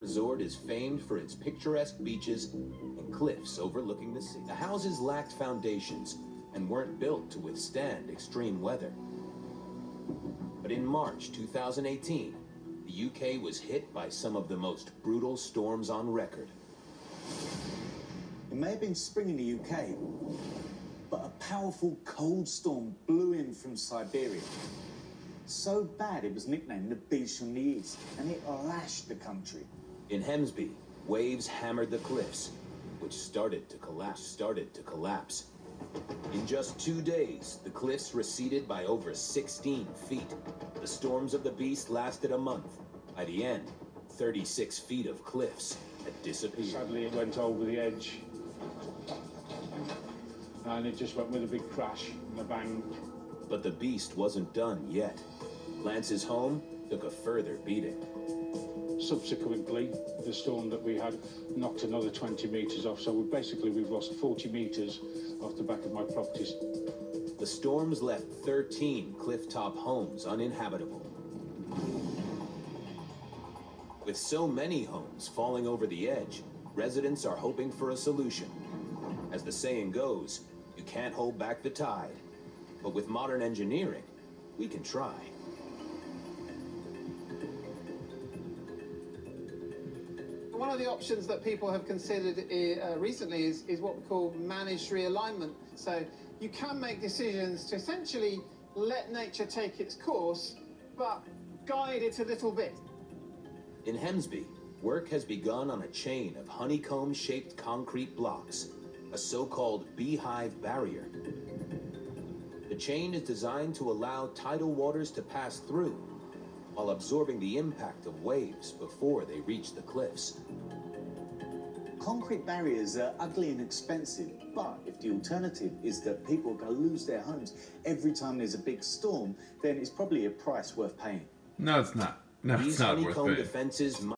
resort is famed for its picturesque beaches and cliffs overlooking the sea. The houses lacked foundations and weren't built to withstand extreme weather. But in March 2018, the UK was hit by some of the most brutal storms on record. It may have been spring in the UK, but a powerful cold storm blew in from Siberia. So bad it was nicknamed the Beast from the East, and it lashed the country. In Hemsby, waves hammered the cliffs, which started to collapse, started to collapse. In just two days, the cliffs receded by over 16 feet. The storms of the beast lasted a month. By the end, 36 feet of cliffs had disappeared. Sadly, it went over the edge. And it just went with a big crash and a bang. But the beast wasn't done yet. Lance's home took a further beating. Subsequently, the storm that we had knocked another 20 metres off. So we basically, we've lost 40 metres off the back of my properties. The storms left 13 clifftop homes uninhabitable. With so many homes falling over the edge, residents are hoping for a solution. As the saying goes, you can't hold back the tide. But with modern engineering, we can try. One of the options that people have considered uh, recently is, is what we call managed realignment. So you can make decisions to essentially let nature take its course, but guide it a little bit. In Hemsby, work has begun on a chain of honeycomb-shaped concrete blocks, a so-called beehive barrier. The chain is designed to allow tidal waters to pass through while absorbing the impact of waves before they reach the cliffs. Concrete barriers are ugly and expensive, but if the alternative is that people are going to lose their homes every time there's a big storm, then it's probably a price worth paying. No, it's not. No, These it's not worth honeycomb paying. defenses